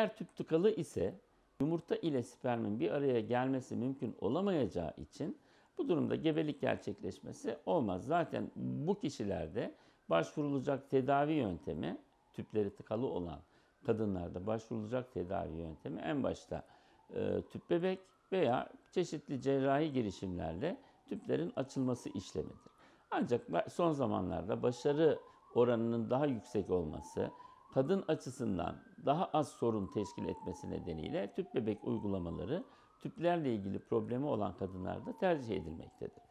Eğer tüp tıkalı ise yumurta ile spermin bir araya gelmesi mümkün olamayacağı için bu durumda gebelik gerçekleşmesi olmaz. Zaten bu kişilerde başvurulacak tedavi yöntemi tüpleri tıkalı olan kadınlarda başvurulacak tedavi yöntemi en başta e, tüp bebek veya çeşitli cerrahi girişimlerle tüplerin açılması işlemidir. Ancak son zamanlarda başarı oranının daha yüksek olması, kadın açısından daha az sorun teşkil etmesi nedeniyle tüp bebek uygulamaları tüplerle ilgili problemi olan kadınlarda tercih edilmektedir.